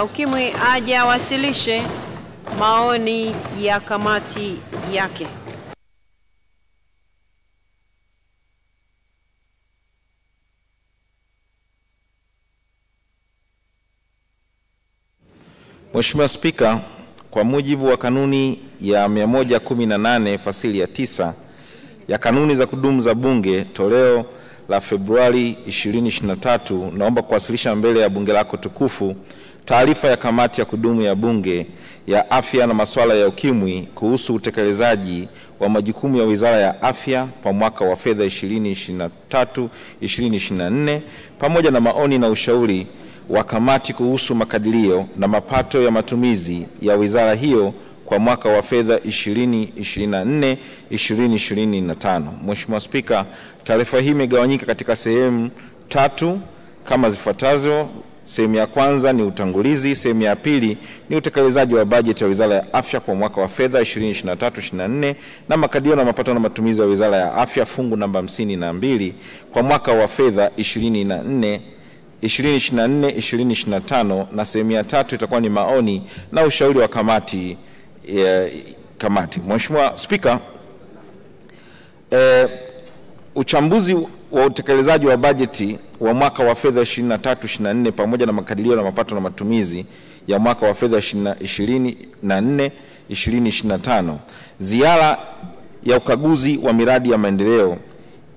UKIMWI aje awasilishe maoni ya kamati yake. Mheshimiwa Spika, kwa mujibu wa kanuni ya 118 fasili ya tisa ya kanuni za kudumu za Bunge toleo la Februari 2023, naomba kuwasilisha mbele ya bunge lako tukufu taarifa ya kamati ya kudumu ya Bunge ya Afya na Masuala ya UKIMWI kuhusu utekelezaji wa majukumu ya Wizara ya Afya kwa mwaka wa fedha 2023 2024 pamoja na maoni na ushauri wa kamati kuhusu makadirio na mapato ya matumizi ya wizara hiyo kwa mwaka wa fedha 2024 2025. Mheshimiwa Spika, taarifa hii imegawanyika katika sehemu tatu kama zifuatazo. Sehemu ya kwanza ni utangulizi, sehemu ya pili ni utekelezaji wa bajeti ya Wizara ya Afya kwa mwaka wa fedha 2023/24 na makadirio na mapato na matumizi ya Wizara ya Afya fungu namba 52 kwa mwaka wa fedha 24 2024 2025 na sehemu ya tatu itakuwa ni maoni na ushauri wa kamati ya kamati. Mheshimiwa Spika, e, uchambuzi wa utekelezaji wa bajeti wa mwaka wa fedha 23 24 pamoja na makadirio na mapato na matumizi ya mwaka wa fedha 24 2025, ziara ya ukaguzi wa miradi ya maendeleo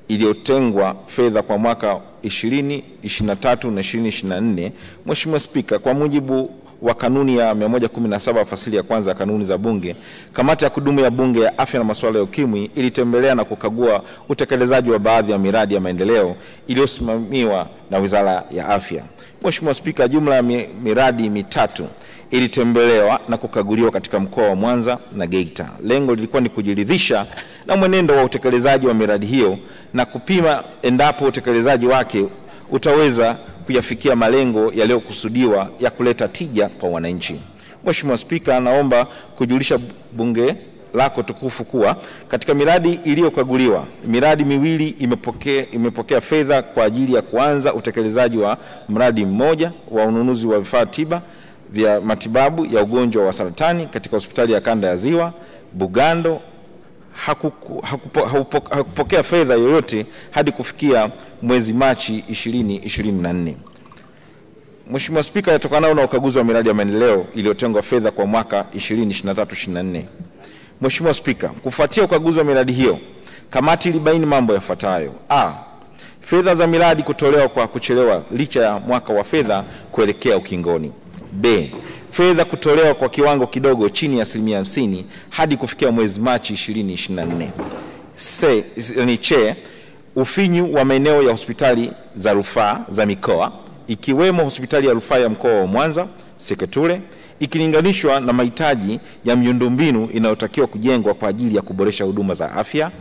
iliyotengwa fedha kwa mwaka 2023 na 2024. Mheshimiwa Spika, kwa mujibu wa kanuni ya 117 fasili ya kwanza ya kanuni za Bunge, kamati ya kudumu ya Bunge ya Afya na Masuala ya UKIMWI ilitembelea na kukagua utekelezaji wa baadhi ya miradi ya maendeleo iliyosimamiwa na Wizara ya Afya. Mheshimiwa Spika, jumla ya miradi mitatu ilitembelewa na kukaguliwa katika mkoa wa Mwanza na Geita. Lengo lilikuwa ni kujiridhisha na mwenendo wa utekelezaji wa miradi hiyo na kupima endapo utekelezaji wake utaweza kuyafikia malengo yaliyokusudiwa ya kuleta tija kwa wananchi. Mheshimiwa Spika, naomba kujulisha bunge lako tukufu kuwa katika miradi iliyokaguliwa miradi miwili imepokea, imepokea fedha kwa ajili ya kuanza utekelezaji wa mradi mmoja wa ununuzi wa vifaa tiba vya matibabu ya ugonjwa wa saratani katika hospitali ya kanda ya Ziwa Bugando. Hakuku, hakupo, hakupo, hakupokea fedha yoyote hadi kufikia mwezi Machi 2024. Mheshimiwa Spika, yatokanayo na ukaguzi wa miradi ya maendeleo iliyotengwa fedha kwa mwaka 2023/24. Mheshimiwa Spika, kufuatia ukaguzi wa miradi hiyo, kamati ilibaini mambo yafuatayo: A, fedha za miradi kutolewa kwa kuchelewa licha ya mwaka wa fedha kuelekea ukingoni. B, fedha kutolewa kwa kiwango kidogo chini ya asilimia 50 hadi kufikia mwezi Machi 2024. Se, ni che, ufinyu wa maeneo ya hospitali za rufaa za mikoa ikiwemo hospitali ya rufaa ya mkoa wa Mwanza Seketule ikilinganishwa na mahitaji ya miundombinu inayotakiwa kujengwa kwa ajili ya kuboresha huduma za afya.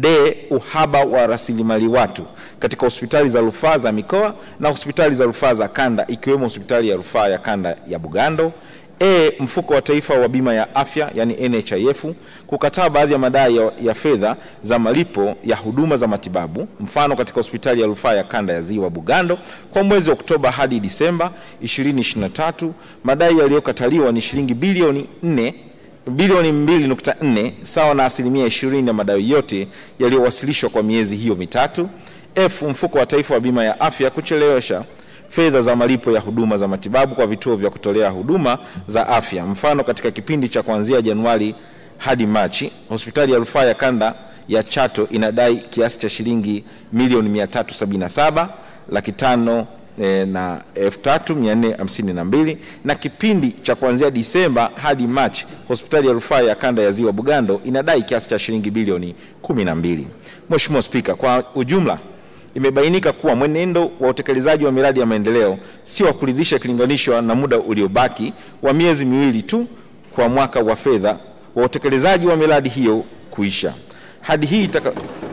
D, uhaba wa rasilimali watu katika hospitali za rufaa za mikoa na hospitali za rufaa za kanda ikiwemo hospitali ya rufaa ya kanda ya Bugando. E, mfuko wa taifa wa bima ya afya yani NHIF kukataa baadhi ya madai ya, ya fedha za malipo ya huduma za matibabu, mfano katika hospitali ya rufaa ya kanda ya Ziwa Bugando kwa mwezi Oktoba hadi Disemba 2023 madai yaliyokataliwa ni shilingi bilioni 4 bilioni 2.4 sawa na asilimia 20 ya madai yote yaliyowasilishwa kwa miezi hiyo mitatu. F, mfuko wa taifa wa bima ya afya kuchelewesha fedha za malipo ya huduma za matibabu kwa vituo vya kutolea huduma za afya, mfano katika kipindi cha kuanzia Januari hadi Machi, hospitali ya rufaa ya kanda ya Chato inadai kiasi cha shilingi milioni 377 laki tano eh, na elfu tatu mia nne hamsini na mbili na kipindi cha kuanzia Disemba hadi Machi, hospitali ya rufaa ya kanda ya Ziwa Bugando inadai kiasi cha shilingi bilioni 12. Mheshimiwa Spika, kwa ujumla imebainika kuwa mwenendo wa utekelezaji wa miradi ya maendeleo si wa kuridhisha ikilinganishwa na muda uliobaki wa miezi miwili tu kwa mwaka wa fedha wa utekelezaji wa miradi hiyo kuisha. Hali hii,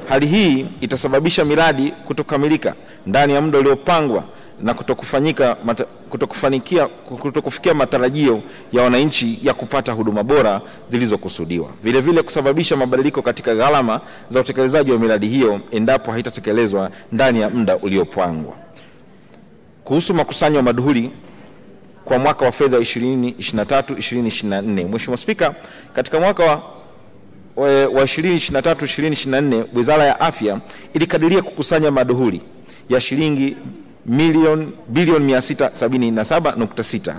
hali hii itasababisha miradi kutokamilika ndani ya muda uliopangwa na kutokufanyika mata, kutokufanikia kutokufikia matarajio ya wananchi ya kupata huduma bora zilizokusudiwa. Vile vile kusababisha mabadiliko katika gharama za utekelezaji wa miradi hiyo endapo haitatekelezwa ndani ya muda uliopangwa. Kuhusu makusanyo ya maduhuli kwa mwaka wa fedha 2023 2024. Mheshimiwa Spika, katika mwaka wa wa wa 2023 2024 Wizara ya Afya ilikadiria kukusanya maduhuli ya shilingi milioni bilioni 677.6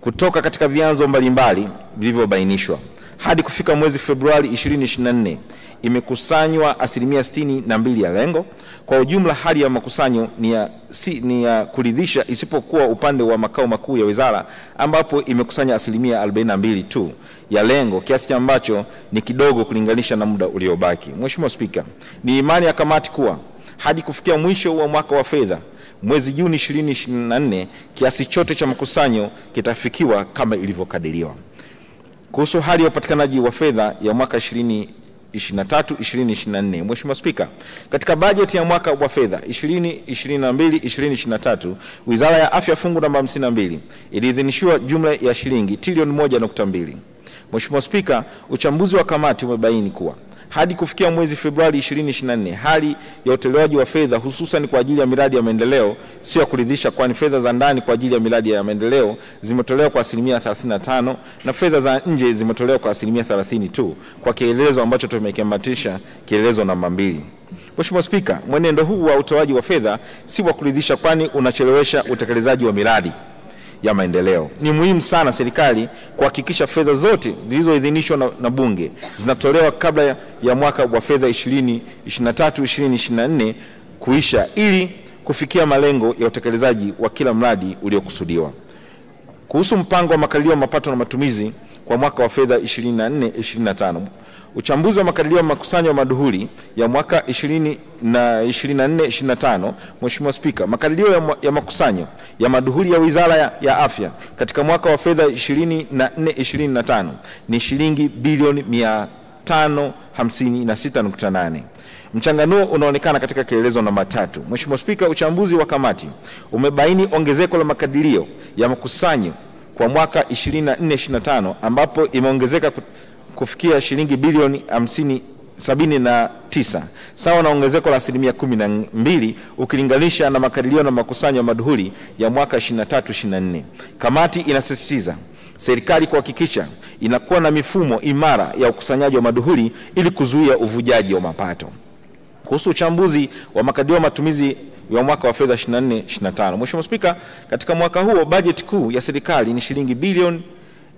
kutoka katika vyanzo mbalimbali vilivyobainishwa. Hadi kufika mwezi Februari 2024 imekusanywa asilimia 62 ya lengo. Kwa ujumla, hali ya makusanyo ni ya, si, ni ya kuridhisha isipokuwa upande wa makao makuu ya wizara ambapo imekusanya asilimia 42 tu ya lengo, kiasi ambacho ni kidogo kulinganisha na muda uliobaki. Mheshimiwa Spika, ni imani ya kamati kuwa hadi kufikia mwisho wa mwaka wa fedha mwezi Juni 2024 kiasi chote cha makusanyo kitafikiwa kama ilivyokadiriwa. Kuhusu hali ya upatikanaji wa fedha ya mwaka 2023 2024, Mheshimiwa Spika, katika bajeti ya mwaka wa fedha 2022 2023 Wizara ya Afya fungu namba 52 iliidhinishiwa jumla ya shilingi trilioni 1.2. Mheshimiwa Spika, uchambuzi wa kamati umebaini kuwa hadi kufikia mwezi Februari 2024 hali ya utolewaji wa fedha hususan kwa ajili ya miradi ya maendeleo sio ya kuridhisha, kwani fedha za ndani kwa ajili ya miradi ya maendeleo zimetolewa kwa asilimia 35 na fedha za nje zimetolewa kwa asilimia 30 tu, kwa kielelezo ambacho tumekiambatisha kielelezo namba mbili. Mheshimiwa Spika, mwenendo huu wa utoaji wa fedha si wa kuridhisha, kwani unachelewesha utekelezaji wa miradi ya maendeleo. Ni muhimu sana serikali kuhakikisha fedha zote zilizoidhinishwa na, na Bunge zinatolewa kabla ya, ya mwaka wa fedha 2023 2024 kuisha ili kufikia malengo ya utekelezaji wa kila mradi uliokusudiwa. Kuhusu mpango wa makadirio ya mapato na matumizi kwa mwaka wa fedha 24 25 uchambuzi wa makadirio ya makusanyo ya maduhuli ya mwaka 20 na 24 25. Mheshimiwa Spika, makadirio ya, ya makusanyo ya maduhuli ya Wizara ya, ya Afya katika mwaka wa fedha 24 25 ni shilingi bilioni 556.8. Mchanganuo unaonekana katika kielezo namba tatu. Mheshimiwa Spika, uchambuzi wa kamati umebaini ongezeko la makadirio ya makusanyo kwa mwaka 24 25 ambapo imeongezeka kufikia shilingi bilioni 50 79 sawa na ongezeko la asilimia 12 ukilinganisha na makadirio na makusanyo ya maduhuli ya mwaka 23 24. Kamati inasisitiza serikali kuhakikisha inakuwa na mifumo imara ya ukusanyaji wa maduhuli ili kuzuia uvujaji wa mapato. Kuhusu uchambuzi wa makadirio ya matumizi ya mwaka wa fedha 24 25. Mheshimiwa Spika, katika mwaka huo bajeti kuu ya serikali ni shilingi bilioni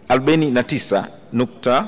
49 nukta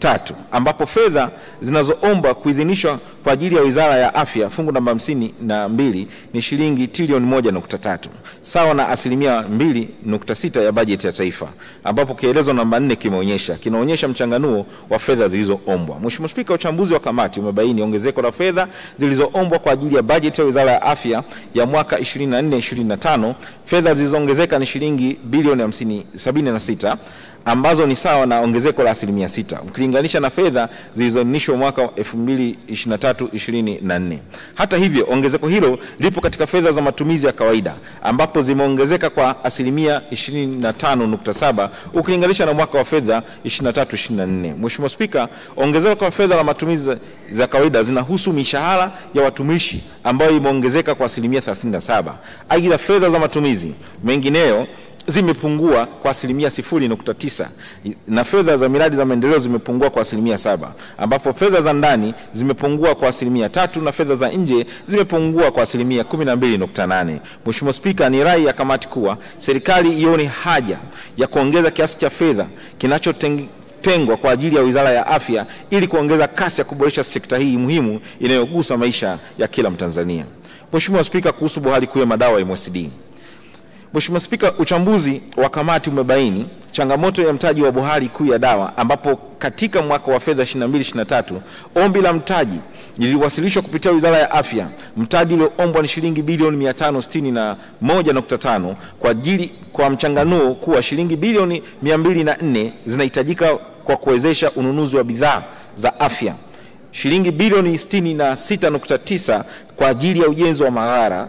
tatu ambapo fedha zinazoombwa kuidhinishwa kwa ajili ya Wizara ya Afya fungu namba hamsini na mbili ni shilingi trilioni moja nukta tatu sawa na asilimia mbili nukta sita ya bajeti ya taifa, ambapo kielezo namba nne kimeonyesha kinaonyesha mchanganuo wa fedha zilizoombwa. Mheshimiwa Spika, uchambuzi wa kamati umebaini ongezeko la fedha zilizoombwa kwa ajili ya bajeti ya Wizara ya Afya ya mwaka 24 25. Fedha zilizoongezeka ni shilingi bilioni 50 76 ambazo ni sawa na ongezeko la asilimia sita ukilinganisha na fedha zilizoainishwa mwaka 2023 24. Hata hivyo, ongezeko hilo lipo katika fedha za matumizi ya kawaida ambapo zimeongezeka kwa asilimia 25.7 ukilinganisha na mwaka wa fedha 23 24. Mheshimiwa Spika, ongezeko kwa fedha za matumizi za- za kawaida zinahusu mishahara ya watumishi ambayo imeongezeka kwa asilimia 37. Aidha, fedha za matumizi mengineyo zimepungua kwa asilimia 0.9 na fedha za miradi za maendeleo zimepungua kwa asilimia saba ambapo fedha za ndani zimepungua kwa asilimia tatu na fedha za nje zimepungua kwa asilimia 12.8. Mheshimiwa Spika, ni rai ya kamati kuwa serikali ione haja ya kuongeza kiasi cha fedha kinachotengwa kwa ajili ya Wizara ya Afya ili kuongeza kasi ya kuboresha sekta hii muhimu inayogusa maisha ya kila Mtanzania. Mheshimiwa Spika, kuhusu bohari kuu ya madawa MSD. Mheshimiwa Spika, uchambuzi wa kamati umebaini changamoto ya mtaji wa bohari kuu ya dawa ambapo katika mwaka wa fedha 22/23 ombi la mtaji liliwasilishwa kupitia Wizara ya Afya. Mtaji ulioombwa ni shilingi bilioni 561.5 kwa ajili kwa mchanganuo kuwa shilingi bilioni 204 zinahitajika kwa kuwezesha ununuzi wa bidhaa za afya shilingi bilioni 66.9 kwa ajili ya ujenzi wa maghara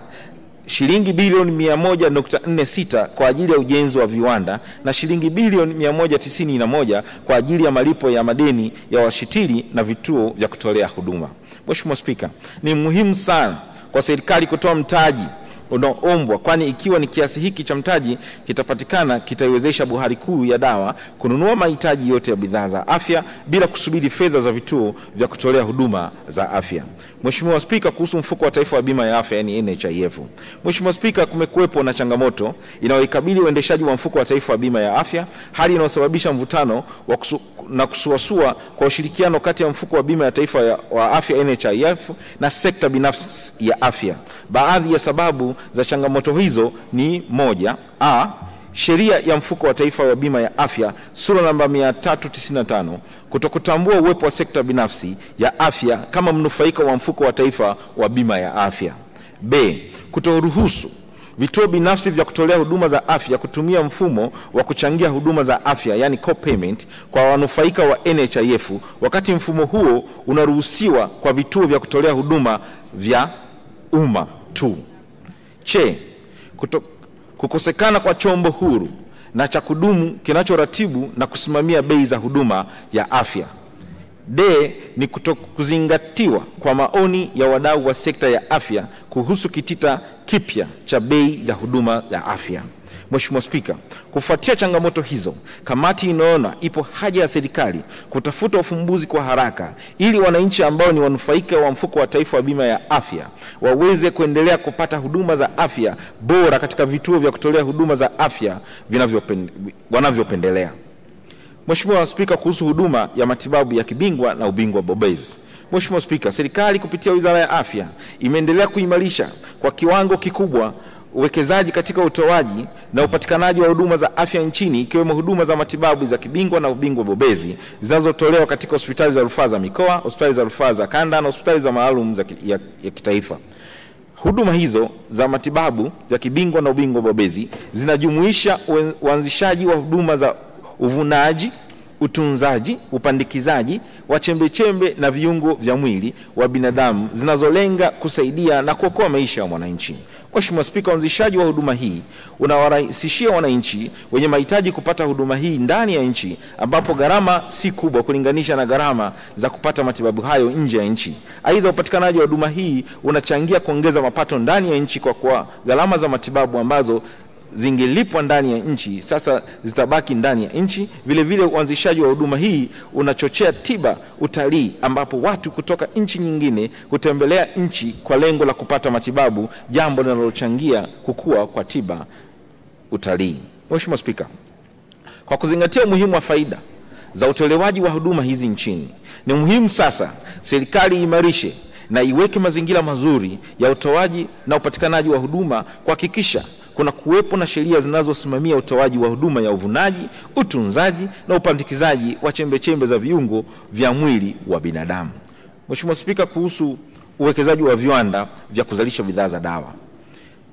shilingi bilioni 100.46 kwa ajili ya ujenzi wa viwanda na shilingi bilioni 191 kwa ajili ya malipo ya madeni ya washitiri na vituo vya kutolea huduma. Mheshimiwa Spika, ni muhimu sana kwa serikali kutoa mtaji unaoombwa, kwani ikiwa ni kiasi hiki cha mtaji kitapatikana, kitaiwezesha Bohari Kuu ya Dawa kununua mahitaji yote ya bidhaa za afya bila kusubiri fedha za vituo vya kutolea huduma za afya. Mheshimiwa Spika, kuhusu mfuko wa taifa wa bima ya afya yani NHIF. Mheshimiwa Spika, kumekuwepo na changamoto inayoikabili uendeshaji wa mfuko wa taifa wa bima ya afya, hali inayosababisha mvutano wa kusu, na kusuasua kwa ushirikiano kati ya mfuko wa bima ya taifa ya, wa afya NHIF na sekta binafsi ya afya. Baadhi ya sababu za changamoto hizo ni moja, a sheria ya mfuko wa taifa wa bima ya afya sura namba 395 kutokutambua uwepo wa sekta binafsi ya afya kama mnufaika wa mfuko wa taifa wa bima ya afya. B, kutoruhusu vituo binafsi vya kutolea huduma za afya kutumia mfumo wa kuchangia huduma za afya yani co-payment kwa wanufaika wa NHIF wakati mfumo huo unaruhusiwa kwa vituo vya kutolea huduma vya umma tu. Che, kuto, kukosekana kwa chombo huru na cha kudumu kinachoratibu na kusimamia bei za huduma ya afya. D ni kutokuzingatiwa kwa maoni ya wadau wa sekta ya afya kuhusu kitita kipya cha bei za huduma ya afya. Mheshimiwa Spika, kufuatia changamoto hizo, kamati inaona ipo haja ya serikali kutafuta ufumbuzi kwa haraka ili wananchi ambao ni wanufaika wa mfuko wa taifa wa bima ya afya waweze kuendelea kupata huduma za afya bora katika vituo vya kutolea huduma za afya wanavyopendelea. Mheshimiwa Spika, kuhusu huduma ya matibabu ya kibingwa na ubingwa bobezi. Mheshimiwa Spika, serikali kupitia Wizara ya Afya imeendelea kuimarisha kwa kiwango kikubwa uwekezaji katika utoaji na upatikanaji wa huduma za afya nchini ikiwemo huduma za matibabu za kibingwa na ubingwa bobezi zinazotolewa katika hospitali za rufaa za mikoa, hospitali za rufaa za kanda na hospitali za maalum za ya, ya kitaifa. Huduma hizo za matibabu za kibingwa na ubingwa bobezi zinajumuisha uanzishaji wa huduma za uvunaji, utunzaji, upandikizaji wa chembechembe na viungo vya mwili wa binadamu zinazolenga kusaidia na kuokoa maisha ya mwananchi. Mheshimiwa Spika, uanzishaji wa huduma hii unawarahisishia wananchi wenye mahitaji kupata huduma hii ndani ya nchi ambapo gharama si kubwa kulinganisha na gharama za kupata matibabu hayo nje ya nchi. Aidha, upatikanaji wa huduma hii unachangia kuongeza mapato ndani ya nchi kwa kuwa gharama za matibabu ambazo zingelipwa ndani ya nchi sasa zitabaki ndani ya nchi. Vile vile uanzishaji wa huduma hii unachochea tiba utalii, ambapo watu kutoka nchi nyingine hutembelea nchi kwa lengo la kupata matibabu, jambo linalochangia kukua kwa tiba utalii. Mheshimiwa Spika, kwa kuzingatia umuhimu wa faida za utolewaji wa huduma hizi nchini, ni muhimu sasa serikali iimarishe na iweke mazingira mazuri ya utoaji na upatikanaji wa huduma kuhakikisha kuna kuwepo na sheria zinazosimamia utoaji wa huduma ya uvunaji, utunzaji na upandikizaji wa chembechembe za viungo vya mwili wa binadamu. Mheshimiwa Spika, kuhusu uwekezaji wa viwanda vya kuzalisha bidhaa za dawa.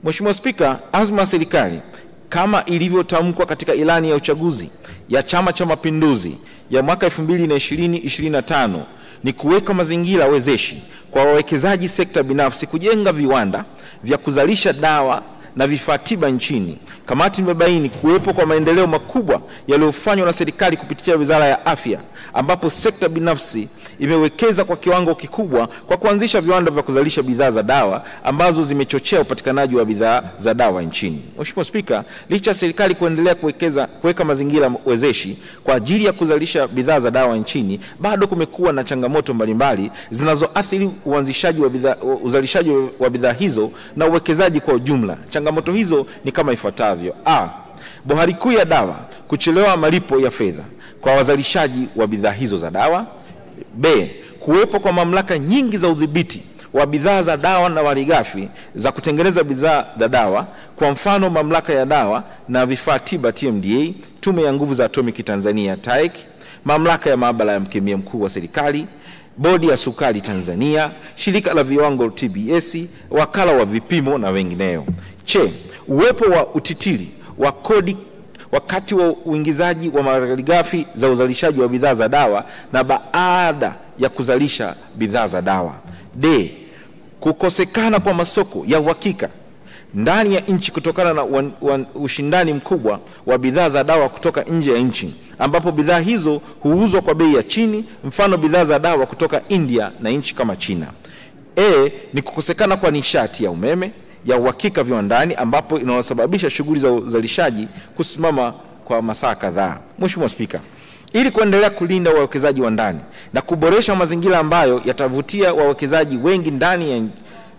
Mheshimiwa Spika, azma ya serikali kama ilivyotamkwa katika ilani ya uchaguzi ya Chama cha Mapinduzi ya mwaka 2020-2025 ni kuweka mazingira wezeshi kwa wawekezaji sekta binafsi kujenga viwanda vya kuzalisha dawa na vifaa tiba nchini. Kamati imebaini kuwepo kwa maendeleo makubwa yaliyofanywa na serikali kupitia Wizara ya Afya, ambapo sekta binafsi imewekeza kwa kiwango kikubwa kwa kuanzisha viwanda vya kuzalisha bidhaa za dawa ambazo zimechochea upatikanaji wa bidhaa za dawa nchini. Mheshimiwa Spika, licha ya serikali kuendelea kuwekeza kuweka mazingira wezeshi kwa ajili ya kuzalisha bidhaa za dawa nchini, bado kumekuwa na changamoto mbalimbali zinazoathiri uanzishaji wa bidhaa, uzalishaji wa bidhaa hizo na uwekezaji kwa ujumla. Changamoto hizo ni kama ifuatavyo: A, Bohari Kuu ya Dawa kuchelewa malipo ya fedha kwa wazalishaji wa bidhaa hizo za dawa. B, kuwepo kwa mamlaka nyingi za udhibiti wa bidhaa za dawa na malighafi za kutengeneza bidhaa za dawa, kwa mfano mamlaka ya dawa na vifaa tiba TMDA, Tume ya Nguvu za Atomiki Tanzania TAEC, mamlaka ya maabara ya mkemia mkuu wa serikali bodi ya sukari Tanzania, shirika la viwango TBS, wakala wa vipimo na wengineo. Che, uwepo wa utitiri wa kodi wakati wa uingizaji wa malighafi za uzalishaji wa bidhaa za dawa na baada ya kuzalisha bidhaa za dawa. D, kukosekana kwa masoko ya uhakika ndani ya nchi kutokana na wan, wan, ushindani mkubwa wa bidhaa za dawa kutoka nje ya nchi ambapo bidhaa hizo huuzwa kwa bei ya chini, mfano bidhaa za dawa kutoka India na nchi kama China. E, ni kukosekana kwa nishati ya umeme ya uhakika viwandani ambapo inasababisha shughuli za uzalishaji kusimama kwa masaa kadhaa. Mheshimiwa Spika, ili kuendelea kulinda wawekezaji wa ndani na kuboresha mazingira ambayo yatavutia wawekezaji wengi ndani ya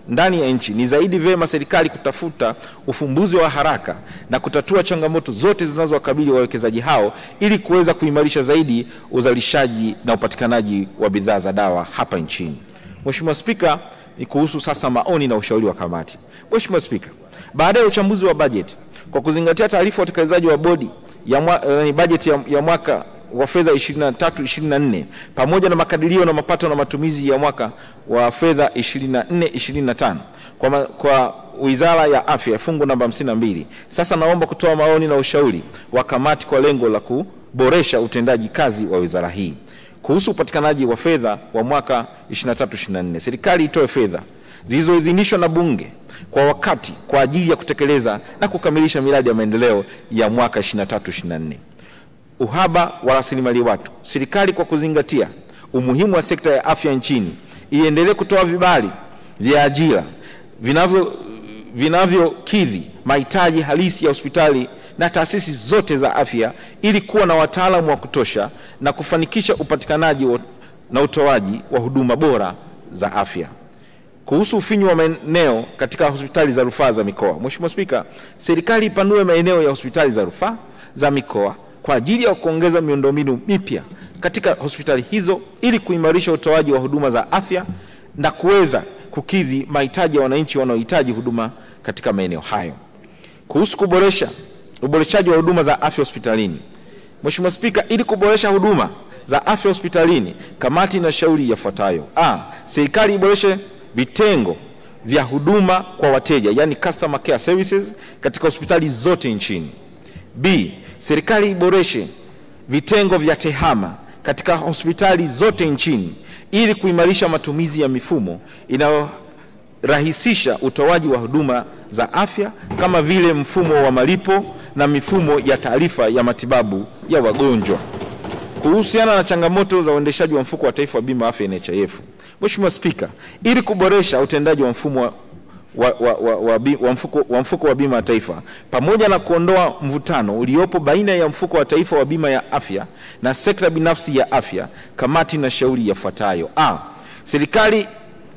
ndani ya nchi, ni zaidi vyema serikali kutafuta ufumbuzi wa haraka na kutatua changamoto zote zinazowakabili wawekezaji hao ili kuweza kuimarisha zaidi uzalishaji na upatikanaji wa bidhaa za dawa hapa nchini. Mheshimiwa Spika, ni kuhusu sasa maoni na ushauri wa kamati. Mheshimiwa Spika, baada ya uchambuzi wa bajeti kwa kuzingatia taarifa ya utekelezaji wa bodi ya mwa, eh, bajeti ya, ya mwaka wa fedha 23 24 pamoja na makadirio na mapato na matumizi ya mwaka wa fedha 24 25 kwa, ma, kwa Wizara ya Afya fungu namba 52. Sasa naomba kutoa maoni na ushauri wa kamati kwa lengo la kuboresha utendaji kazi wa wizara hii. Kuhusu upatikanaji wa fedha wa mwaka 23 24, serikali itoe fedha zilizoidhinishwa na Bunge kwa wakati kwa ajili ya kutekeleza na kukamilisha miradi ya maendeleo ya mwaka 23 24 uhaba wa rasilimali watu, serikali kwa kuzingatia umuhimu wa sekta ya afya nchini iendelee kutoa vibali vya ajira vinavyo vinavyokidhi mahitaji halisi ya hospitali na taasisi zote za afya ili kuwa na wataalamu wa kutosha na kufanikisha upatikanaji wa, na utoaji wa huduma bora za afya. Kuhusu ufinyu wa maeneo katika hospitali za rufaa za mikoa, Mheshimiwa Spika, serikali ipanue maeneo ya hospitali za rufaa za mikoa kwa ajili ya kuongeza miundombinu mipya katika hospitali hizo ili kuimarisha utoaji wa huduma za afya na kuweza kukidhi mahitaji ya wananchi wanaohitaji huduma katika maeneo hayo. Kuhusu kuboresha uboreshaji wa huduma za afya hospitalini, Mheshimiwa Spika, ili kuboresha huduma za afya hospitalini, kamati inashauri yafuatayo: A, serikali iboreshe vitengo vya huduma kwa wateja, yani customer care services katika hospitali zote nchini. B, serikali iboreshe vitengo vya tehama katika hospitali zote nchini ili kuimarisha matumizi ya mifumo inayorahisisha utoaji wa huduma za afya kama vile mfumo wa malipo na mifumo ya taarifa ya matibabu ya wagonjwa. Kuhusiana na changamoto za uendeshaji wa mfuko wa taifa wa bima afya NHIF, Mheshimiwa Spika, ili kuboresha utendaji wa mfumo wa, wa, wa, wa, wa, mfuko, wa mfuko wa bima ya taifa pamoja na kuondoa mvutano uliopo baina ya mfuko wa taifa wa bima ya afya na sekta binafsi ya afya, kamati na shauri yafuatayo: A, serikali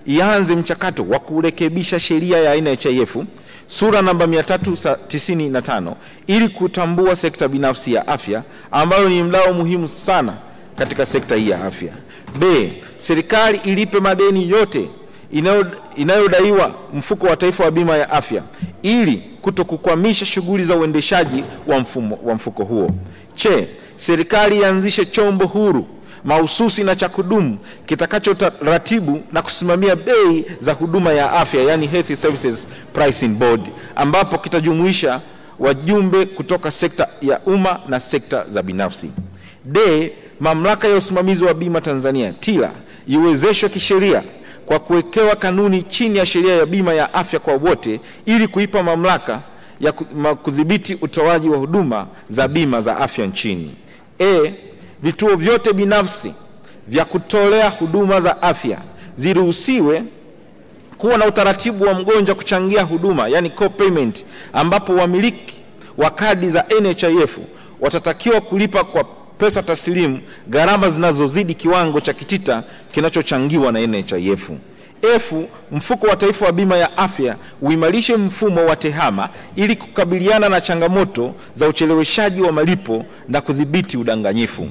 ianze mchakato wa kurekebisha sheria ya aina NHIF sura namba 395 ili kutambua sekta binafsi ya afya ambayo ni mdau muhimu sana katika sekta hii ya afya. B, serikali ilipe madeni yote inayodaiwa mfuko wa taifa wa bima ya afya ili kutokukwamisha shughuli za uendeshaji wa, mfumo, wa mfuko huo. Che, serikali ianzishe chombo huru mahususi na cha kudumu kitakachoratibu na kusimamia bei za huduma ya afya yani Health Services Pricing Board ambapo kitajumuisha wajumbe kutoka sekta ya umma na sekta za binafsi. D, mamlaka ya usimamizi wa bima Tanzania TILA iwezeshwe kisheria kwa kuwekewa kanuni chini ya sheria ya bima ya afya kwa wote ili kuipa mamlaka ya kudhibiti utoaji wa huduma za bima za afya nchini. E, vituo vyote binafsi vya kutolea huduma za afya ziruhusiwe kuwa na utaratibu wa mgonjwa kuchangia huduma yani co-payment, ambapo wamiliki wa kadi za NHIF watatakiwa kulipa kwa pesa taslimu gharama zinazozidi kiwango cha kitita kinachochangiwa na NHIF. F, mfuko wa taifa wa bima ya afya uimarishe mfumo wa tehama ili kukabiliana na changamoto za ucheleweshaji wa malipo na kudhibiti udanganyifu.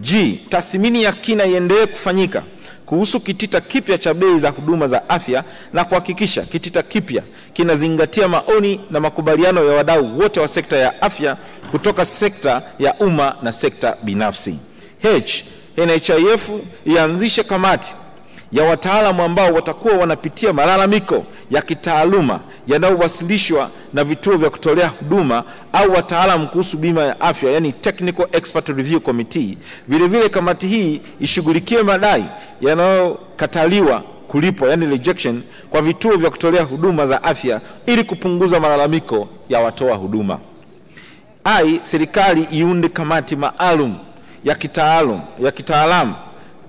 G, tathmini ya kina iendelee kufanyika kuhusu kitita kipya cha bei za huduma za afya na kuhakikisha kitita kipya kinazingatia maoni na makubaliano ya wadau wote wa sekta ya afya kutoka sekta ya umma na sekta binafsi. H, NHIF ianzishe kamati ya wataalamu ambao watakuwa wanapitia malalamiko ya kitaaluma yanayowasilishwa na vituo vya kutolea huduma au wataalamu kuhusu bima ya afya, yani Technical Expert Review Committee. Vilevile kamati hii ishughulikie madai yanayokataliwa kulipwa, yani rejection, kwa vituo vya kutolea huduma za afya ili kupunguza malalamiko ya watoa huduma. Ai, serikali iunde kamati maalum ya kitaalum ya kitaalamu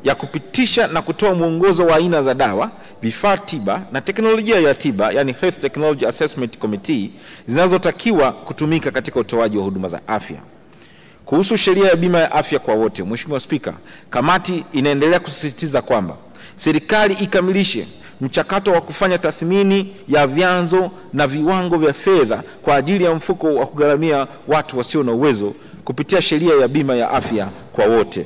ya kupitisha na kutoa mwongozo wa aina za dawa, vifaa tiba na teknolojia ya tiba, yani Health Technology Assessment Committee zinazotakiwa kutumika katika utoaji wa huduma za afya. Kuhusu sheria ya bima ya afya kwa wote, Mheshimiwa Spika, kamati inaendelea kusisitiza kwamba serikali ikamilishe mchakato wa kufanya tathmini ya vyanzo na viwango vya fedha kwa ajili ya mfuko wa kugharamia watu wasio na uwezo kupitia sheria ya bima ya afya kwa wote.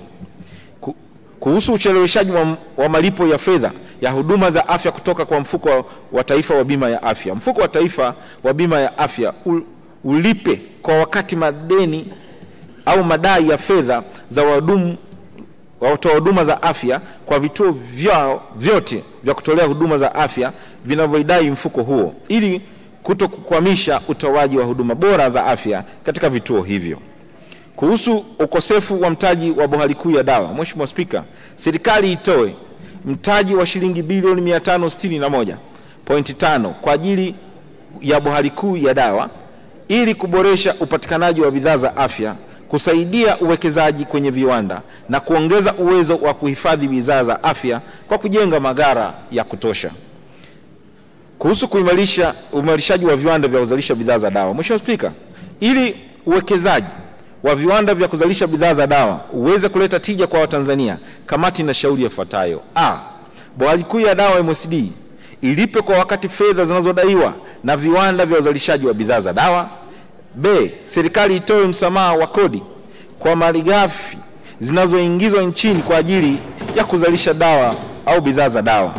Ku- Kuhusu ucheleweshaji wa, wa malipo ya fedha ya huduma za afya kutoka kwa mfuko wa, wa taifa wa bima ya afya, mfuko wa taifa wa bima ya afya ul, ulipe kwa wakati madeni au madai ya fedha za wahudumu watoa huduma za afya kwa vituo vyao vyote vya kutolea huduma za afya vinavyoidai mfuko huo ili kuto kukwamisha utoaji wa huduma bora za afya katika vituo hivyo. Kuhusu ukosefu wa mtaji wa bohari kuu ya dawa, Mheshimiwa Spika, serikali itoe mtaji wa shilingi bilioni 561.5 kwa ajili ya bohari kuu ya dawa ili kuboresha upatikanaji wa bidhaa za afya, kusaidia uwekezaji kwenye viwanda na kuongeza uwezo wa kuhifadhi bidhaa za afya kwa kujenga magara ya kutosha. Kuhusu kuimarisha uimarishaji wa viwanda vya kuzalisha bidhaa za dawa, Mheshimiwa Spika, ili uwekezaji wa viwanda vya kuzalisha bidhaa za dawa uweze kuleta tija kwa Watanzania, kamati na shauri yafuatayo: a, bohari kuu ya dawa MSD ilipe kwa wakati fedha zinazodaiwa na viwanda vya uzalishaji wa bidhaa za dawa. B, serikali itoe msamaha wa kodi kwa malighafi zinazoingizwa nchini kwa ajili ya kuzalisha dawa au bidhaa za dawa.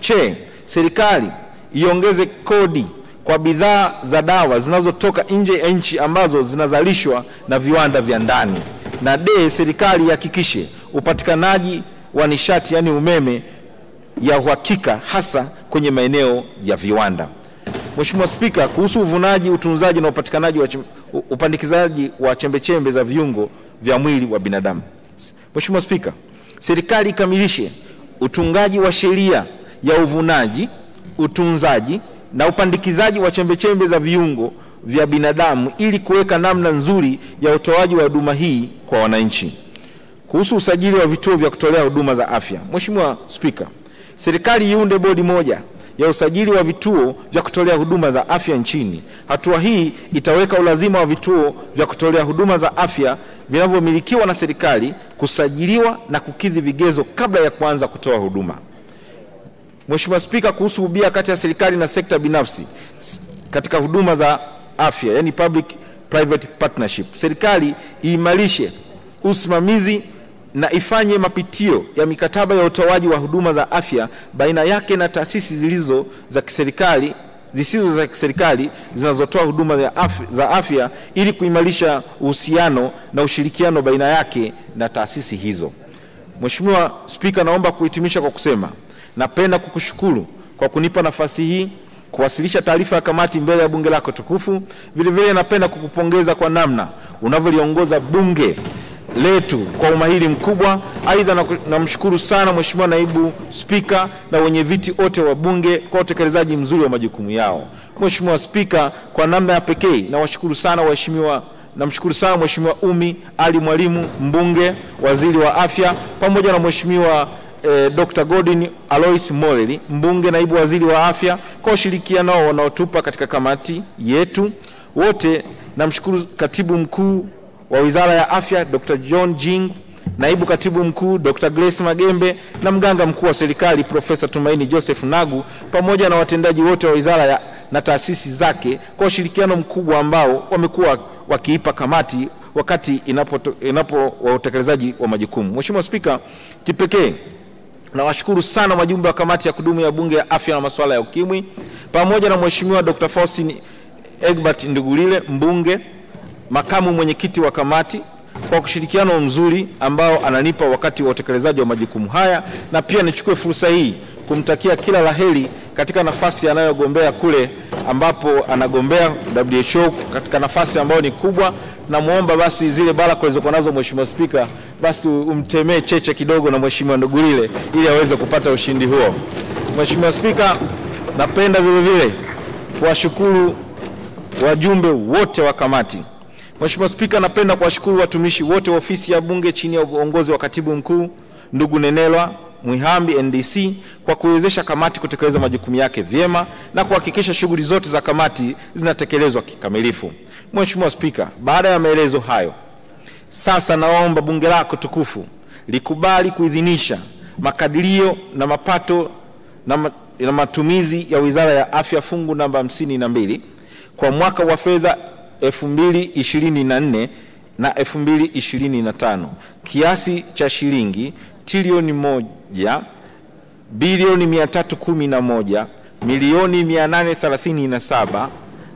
Che, serikali iongeze kodi kwa bidhaa za dawa zinazotoka nje ya nchi ambazo zinazalishwa na viwanda vya ndani. Na de serikali ihakikishe upatikanaji wa nishati yaani umeme ya uhakika hasa kwenye maeneo ya viwanda. Mheshimiwa Spika, kuhusu uvunaji, utunzaji na upatikanaji wa upandikizaji wa chembechembe za viungo vya mwili wa binadamu. Mheshimiwa Spika, serikali ikamilishe utungaji wa sheria ya uvunaji, utunzaji na upandikizaji wa chembechembe za viungo vya binadamu ili kuweka namna nzuri ya utoaji wa huduma hii kwa wananchi. Kuhusu usajili wa vituo vya kutolea huduma za afya, Mheshimiwa Spika, serikali iunde bodi moja ya usajili wa vituo vya kutolea huduma za afya nchini. Hatua hii itaweka ulazima wa vituo vya kutolea huduma za afya vinavyomilikiwa na serikali kusajiliwa na kukidhi vigezo kabla ya kuanza kutoa huduma. Mheshimiwa Spika, kuhusu ubia kati ya serikali na sekta binafsi katika huduma za afya, yani public private partnership, serikali iimarishe usimamizi na ifanye mapitio ya mikataba ya utoaji wa huduma za afya baina yake na taasisi zilizo za kiserikali zisizo za kiserikali zinazotoa huduma za afya, ili kuimarisha uhusiano na ushirikiano baina yake na taasisi hizo. Mheshimiwa Spika, naomba kuhitimisha kwa kusema napenda kukushukuru kwa kunipa nafasi hii kuwasilisha taarifa ya kamati mbele ya bunge lako tukufu. Vilevile napenda kukupongeza kwa namna unavyoliongoza bunge letu kwa umahiri mkubwa. Aidha, namshukuru sana Mheshimiwa Naibu Spika na wenye viti wote wa bunge kwa utekelezaji mzuri wa majukumu yao. Mheshimiwa Spika, kwa namna ya pekee nawashukuru sana waheshimiwa Namshukuru sana Mheshimiwa Umi Ali Mwalimu mbunge, waziri wa afya, pamoja na Mheshimiwa eh, Dr. Godin Alois Moleli mbunge, naibu waziri wa afya kwa ushirikiano wao wanaotupa katika kamati yetu. Wote namshukuru katibu mkuu wa Wizara ya Afya Dr. John Jing, naibu katibu mkuu Dr. Grace Magembe na mganga mkuu wa serikali Profesa Tumaini Joseph Nagu pamoja na watendaji wote wa wizara ya, na taasisi zake kwa ushirikiano mkubwa ambao wamekuwa wakiipa kamati wakati inapo, inapo wa utekelezaji wa majukumu. Mheshimiwa Spika, kipekee nawashukuru sana wajumbe wa kamati ya kudumu ya Bunge ya Afya na Masuala ya Ukimwi pamoja na Mheshimiwa Dr. Faustin Egbert Ndugulile mbunge, makamu mwenyekiti wa kamati kwa ushirikiano mzuri ambao ananipa wakati wa utekelezaji wa majukumu haya, na pia nichukue fursa hii kumtakia kila la heri katika nafasi anayogombea kule ambapo anagombea WHO katika nafasi ambayo ni kubwa. Namwomba basi zile baraka alizokuwa nazo Mheshimiwa Spika, basi umtemee cheche kidogo na Mheshimiwa Ndugulile ili aweze kupata ushindi huo. Mheshimiwa Spika, napenda vile vile kuwashukuru wajumbe wote wa kamati. Mheshimiwa Spika, napenda kuwashukuru watumishi wote wa ofisi ya Bunge chini ya uongozi wa katibu mkuu ndugu Nenelwa Mwihambi NDC kwa kuwezesha kamati kutekeleza majukumu yake vyema na kuhakikisha shughuli zote za kamati zinatekelezwa kikamilifu. Mheshimiwa Spika, baada ya maelezo hayo, sasa naomba bunge lako tukufu likubali kuidhinisha makadirio na mapato na, ma, na matumizi ya Wizara ya Afya fungu namba 52 kwa mwaka wa fedha 2024 na 2025 kiasi cha shilingi trilioni moja bilioni 311 milioni 837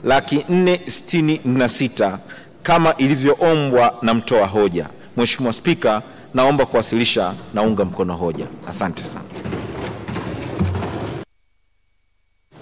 laki 466 kama ilivyoombwa na mtoa hoja. Mheshimiwa Spika, naomba kuwasilisha naunga mkono hoja. Asante sana.